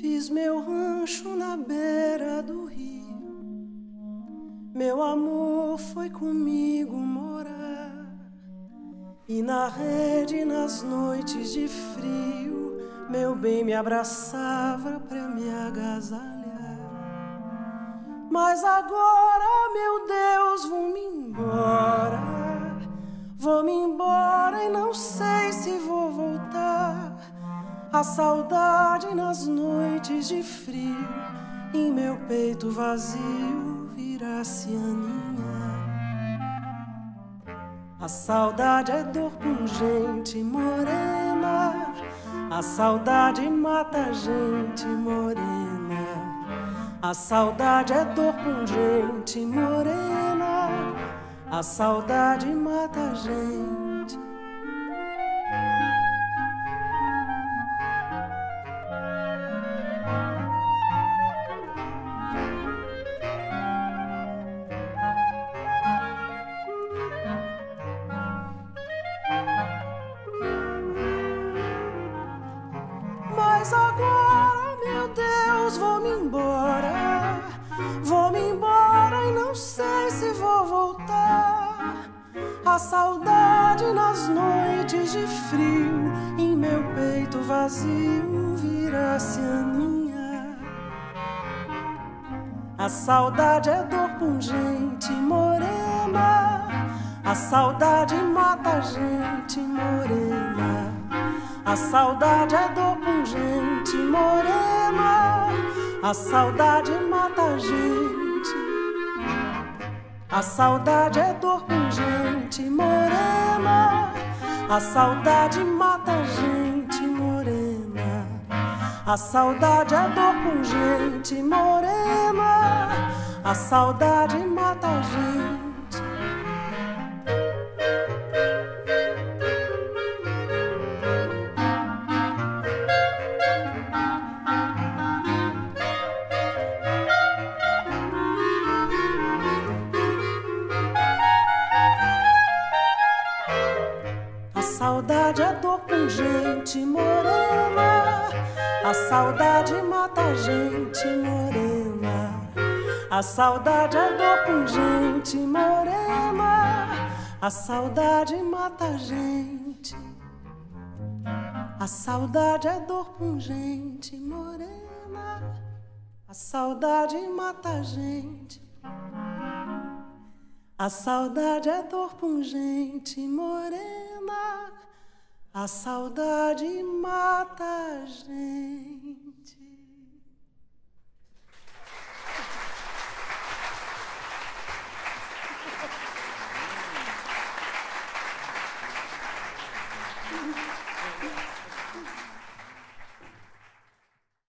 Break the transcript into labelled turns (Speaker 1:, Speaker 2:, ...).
Speaker 1: Fiz meu rancho na beira do rio. Meu amor foi comigo morar. E na rede, nas noites de frio, meu bem me abraçava pra me agasalhar. Mas agora, meu Deus, vou-me embora. Vou-me embora e não sei se vou voltar. A saudade nas noites de frio, em meu peito vazio vira-se aninha. A saudade é dor pungente, morena. A saudade mata a gente, morena. A saudade é dor pungente, morena. A saudade mata a gente. Agora, meu Deus, vou-me embora. Vou-me embora e não sei se vou voltar. A saudade nas noites de frio, em meu peito vazio, vira-se aninha. A saudade é dor pungente, morena. A saudade mata a gente, morena. A saudade é dor pungente, morena. A saudade mata a gente. A saudade é dor pungente, morena. A saudade mata a gente, morena. A saudade é dor pungente, morena. A saudade mata a gente. Saudade é dor pungente, morena. A saudade mata a gente, morena. A saudade é dor pungente, morena. A saudade mata a gente. A saudade é dor pungente, morena. A saudade mata a gente. A saudade é dor pungente, morena. A saudade mata a gente.